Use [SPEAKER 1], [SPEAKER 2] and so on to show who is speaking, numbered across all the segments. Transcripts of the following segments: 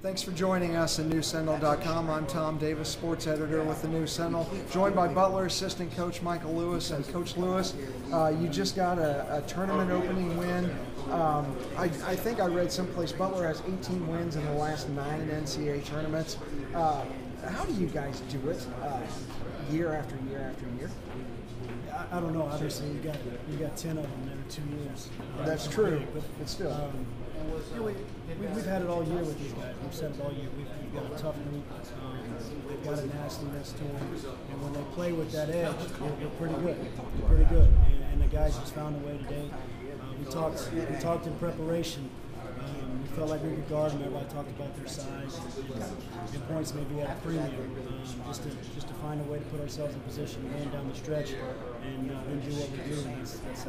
[SPEAKER 1] Thanks for joining us at NewsSentinel.com. I'm Tom Davis, sports editor with the News Sentinel, joined by Butler assistant coach Michael Lewis. And Coach Lewis, uh, you just got a, a tournament opening win. Um, I, I, think I read someplace Butler has 18 wins in the last nine NCAA tournaments. Uh, how do you guys do it uh, year after year after year?
[SPEAKER 2] I, I, don't know. Obviously, you got you got 10 of them every two years.
[SPEAKER 1] That's true, but, but still. Um,
[SPEAKER 2] yeah, we, we, have had it all year with these guys. We've said it all year. We've, we've got a tough group. Um, they've got a nastiness to them. And when they play with that edge, they're, they're pretty good. They're pretty good. And, and, the guys just found a way today. We talked we talked in preparation. Um, we felt like we could guard them. Everybody talked about their size and, and points maybe at a premium, um, just to just to find a way to put ourselves in position going down the stretch and uh, then do what we do. And that's, that's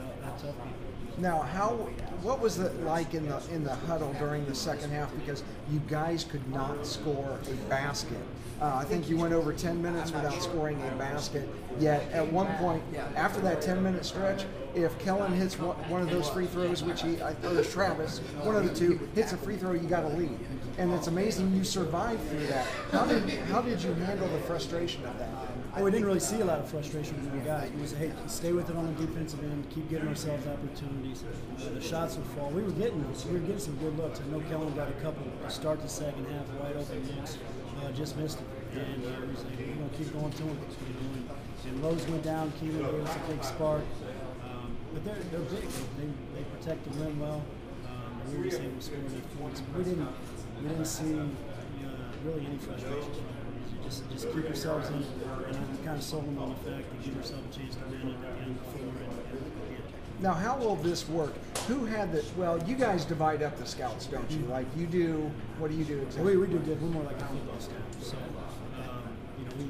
[SPEAKER 1] Now, how what was it like in the in the huddle during the second half? Because you guys could not score a basket. Uh, I think you went over 10 minutes without scoring a basket. Yet at one point, after that 10 minute stretch, if Kellen hits one of those free throws, which he, I it was Travis, one of the two hits a free throw, you got to lead. And it's amazing you survived through that. How did how did you handle the frustration of that?
[SPEAKER 2] Oh, we didn't really see a lot of frustration from the guys. We was, hey, stay with it on the defensive end, keep getting ourselves opportunities. Uh, the shots would fall. We were getting we were getting some good looks. I know Kellen got a couple to start the second half, wide open looks, uh, just missed it. And uh, we're gonna keep going to them. You know, and, and Rose went down. Kelan gave us a big spark. Um, but they're they're big. They they protect the rim well. Um, we were just able to score enough points. We didn't we didn't see uh, really any frustration just just keep yourselves in, and kind of sold them on the fact that give yourself a chance to win it and before and,
[SPEAKER 1] now, how will this work? Who had the? Well, you guys divide up the scouts, don't you? Like you do. What do you do exactly?
[SPEAKER 2] We, we do good. We're more like a football staff. So, um, you know, we,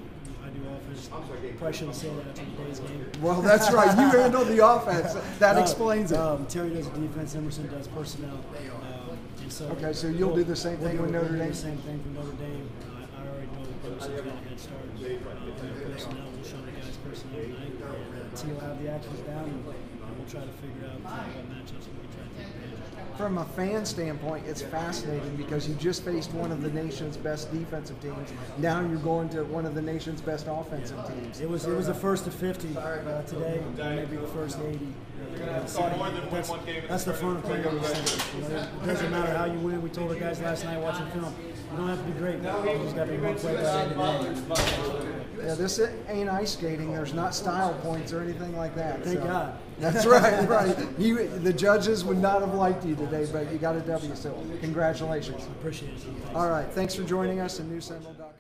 [SPEAKER 2] I do offense. Probably shouldn't say that after today's game.
[SPEAKER 1] Well, that's right. You handle the offense. That uh, explains it.
[SPEAKER 2] Um, Terry does defense. Emerson does personnel. Um,
[SPEAKER 1] so okay, so you'll do the same thing with Notre Dame.
[SPEAKER 2] The same thing for Notre Dame. I Bruce has got a head start uh, on personnel. We'll show the guys personnel tonight, and uh, T will have the actions down, and we'll try to figure out uh, what matchups we can try to
[SPEAKER 1] From a fan standpoint, it's fascinating because you just faced one of the nation's best defensive teams. Now you're going to one of the nation's best offensive teams.
[SPEAKER 2] It was it was the first to 50 uh, today, maybe the first 80. That's, that's the fun of playing on the center. You know, it doesn't matter how you win. We told our guys last night watching film, you don't have to be great. You just got to be one play better
[SPEAKER 1] Yeah, this ain't ice skating. There's not style points or anything like that.
[SPEAKER 2] Thank so. God.
[SPEAKER 1] That's right, right. You, the judges would not have liked you today, but you got a W, so congratulations.
[SPEAKER 2] Appreciate it.
[SPEAKER 1] All right, thanks for joining us at NewsSentinel.com.